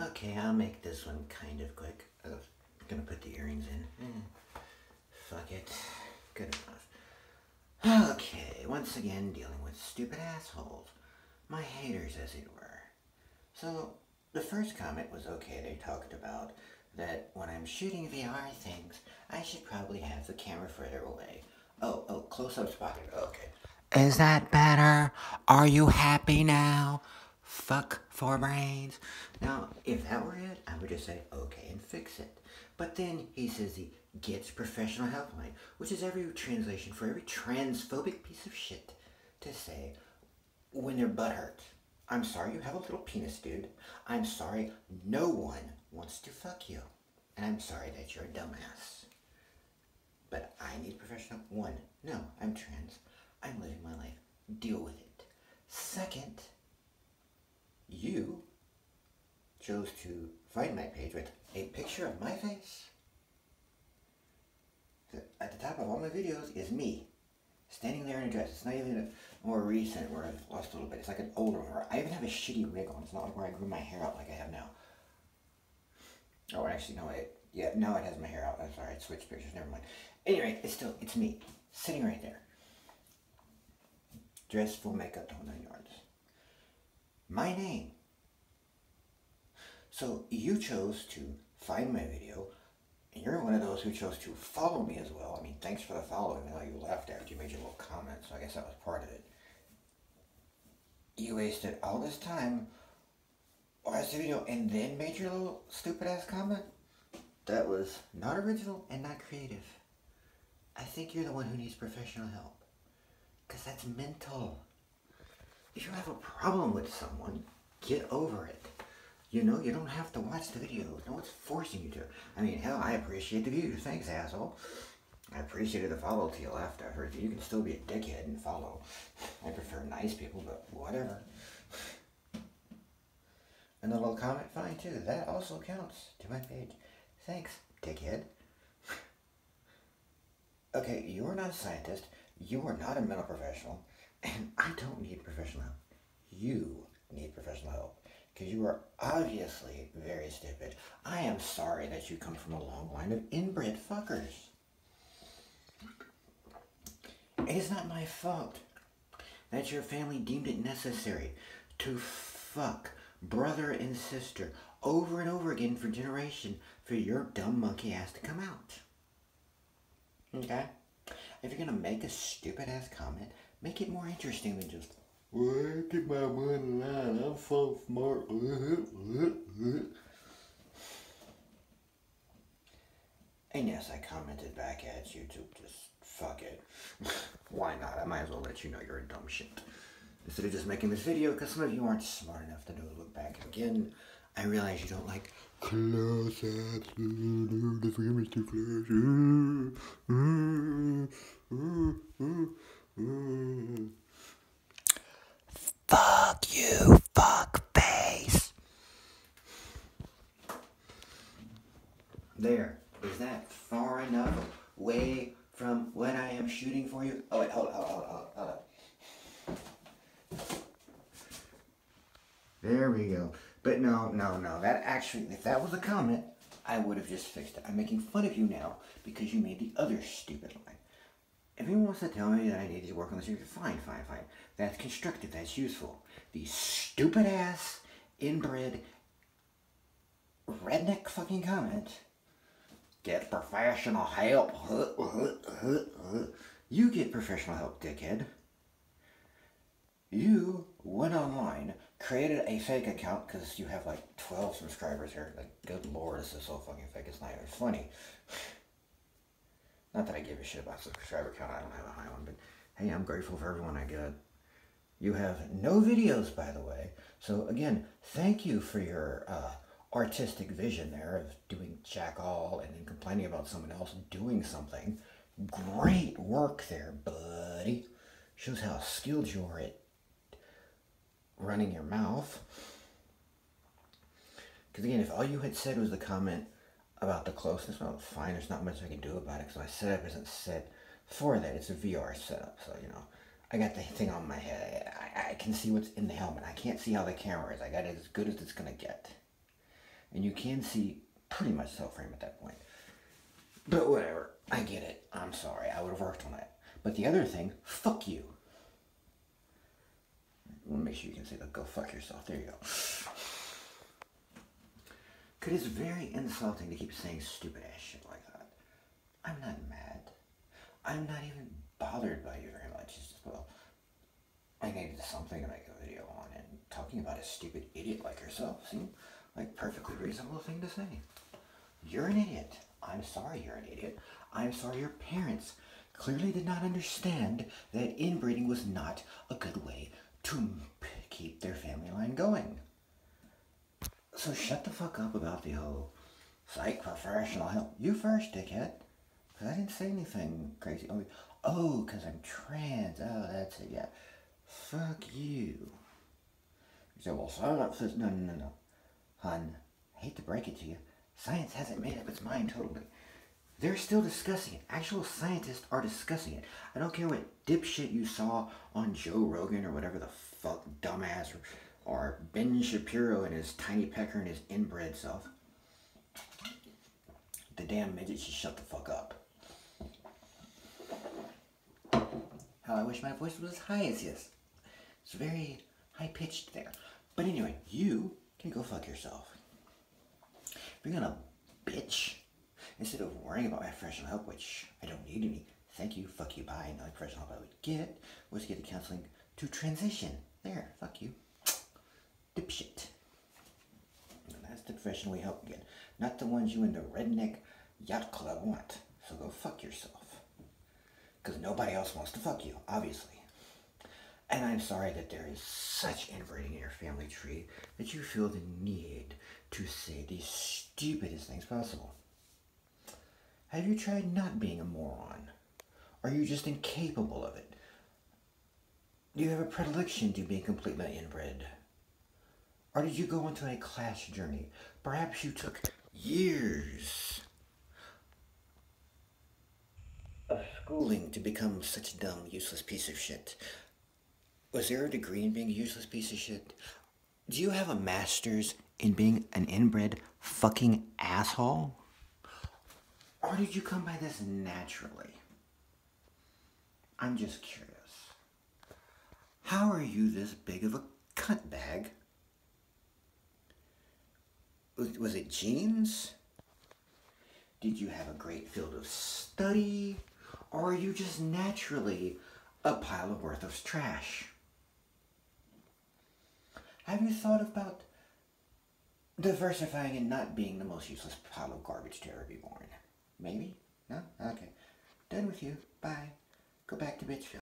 Okay, I'll make this one kind of quick. I'm gonna put the earrings in. Eh, fuck it. Good enough. Okay, once again dealing with stupid assholes. My haters, as it were. So, the first comment was okay. They talked about that when I'm shooting VR things, I should probably have the camera further away. Oh, oh, close-up spotted. Okay. Is that better? Are you happy now? Fuck four brains. Now, if that were it, I would just say, okay, and fix it. But then he says he gets professional helpline, which is every translation for every transphobic piece of shit to say when their butt hurts. I'm sorry you have a little penis, dude. I'm sorry no one wants to fuck you. And I'm sorry that you're a dumbass. But I need professional. One, no, I'm trans. I'm living my life. Deal with it. Second, you chose to find my page with a picture of my face. At the top of all my videos is me, standing there in a dress. It's not even a more recent where I've lost a little bit. It's like an older one. I even have a shitty wig on. It's not like where I grew my hair out like I have now. Oh, actually, no, it, yeah, now it has my hair out. I'm sorry, I switched pictures. Never mind. Anyway, it's still, it's me, sitting right there. Dressed, full makeup, whole nine yards. My name. So you chose to find my video, and you're one of those who chose to follow me as well. I mean, thanks for the follow, even though you left after you made your little comment, so I guess that was part of it. You wasted all this time, watched the video, and then made your little stupid ass comment? That was not original and not creative. I think you're the one who needs professional help. Because that's mental. If you have a problem with someone, get over it. You know, you don't have to watch the video. No one's forcing you to. I mean, hell, I appreciate the views. Thanks, asshole. I appreciated the follow till you left. I heard you can still be a dickhead and follow. I prefer nice people, but whatever. And the little comment, fine too. That also counts to my page. Thanks, dickhead. okay, you are not a scientist. You are not a mental professional. And I don't need professional help. You need professional help. Because you are obviously very stupid. I am sorry that you come from a long line of inbred fuckers. It is not my fault that your family deemed it necessary to fuck brother and sister over and over again for generation for your dumb monkey ass to come out. Okay? If you're gonna make a stupid ass comment, make it more interesting than just, I get my money line, I'm so smart. And yes, I commented back at YouTube, just fuck it. Why not? I might as well let you know you're a dumb shit. Instead of just making this video, because some of you aren't smart enough to know to look back. again, I realize you don't like close-ups. The frame is too close. Fuck you, fuck face. There. Is that far enough away from what I am shooting for you? Oh, wait, hold on, hold on, hold on, hold on. There we go. But no, no, no. That actually, if that was a comment, I would have just fixed it. I'm making fun of you now because you made the other stupid line. If anyone wants to tell me that I need to work on this, fine, fine, fine. That's constructive. That's useful. The stupid ass, inbred, redneck fucking comment. Get professional help. You get professional help, dickhead. You went online, created a fake account because you have like 12 subscribers here. Like, good lord, this is so fucking fake. It's not even funny. Not that I give a shit about subscriber count. I don't have a high one, but hey, I'm grateful for everyone I get. You have no videos, by the way. So again, thank you for your uh, artistic vision there of doing jack all and then complaining about someone else doing something. Great work there, buddy. Shows how skilled you are at running your mouth. Because again, if all you had said was the comment about the closeness, well, fine, there's not much I can do about it because my setup isn't set for that. It's a VR setup, so, you know, I got the thing on my head. I, I can see what's in the helmet. I can't see how the camera is. I got it as good as it's going to get. And you can see pretty much cell frame at that point. But whatever. I get it. I'm sorry. I would have worked on that. But the other thing, fuck you. Make sure you can say that. Go fuck yourself. There you go. Because it's very insulting to keep saying stupid ass shit like that. I'm not mad. I'm not even bothered by you very much. It's just, well, I needed something to make a video on, and talking about a stupid idiot like yourself seemed like perfectly reasonable thing to say. You're an idiot. I'm sorry you're an idiot. I'm sorry your parents clearly did not understand that inbreeding was not a good way to keep their family line going. So shut the fuck up about the whole psych professional help. You first, dickhead. Cause I didn't say anything crazy. Oh, oh, cause I'm trans. Oh, that's it. Yeah. Fuck you. You say, well, science says no, no, no, no, hun. I hate to break it to you. Science hasn't made up its mind totally. They're still discussing it. Actual scientists are discussing it. I don't care what dipshit you saw on Joe Rogan or whatever the fuck dumbass or, or Ben Shapiro and his tiny pecker and his inbred self. The damn midget should shut the fuck up. How I wish my voice was as high as his. It's very high pitched there. But anyway, you can go fuck yourself. If you're gonna bitch instead of worrying about my professional help, which I don't need any, thank you, fuck you, bye. and No professional help I would get was to get the counseling to transition. There, fuck you. Dipshit. That's the profession we help get, not the ones you in the redneck yacht club want. So go fuck yourself. Because nobody else wants to fuck you, obviously. And I'm sorry that there is such inbreeding in your family tree that you feel the need to say the stupidest things possible. Have you tried not being a moron? Are you just incapable of it? Do you have a predilection to being completely inbred? Or did you go into a class journey? Perhaps you took years of schooling to become such a dumb, useless piece of shit. Was there a degree in being a useless piece of shit? Do you have a master's in being an inbred fucking asshole? Or did you come by this naturally? I'm just curious. How are you this big of a cunt bag? Was it genes? Did you have a great field of study? Or are you just naturally a pile of worthless trash? Have you thought about diversifying and not being the most useless pile of garbage to ever be born? Maybe? No? Okay. Done with you. Bye. Go back to Bitchville.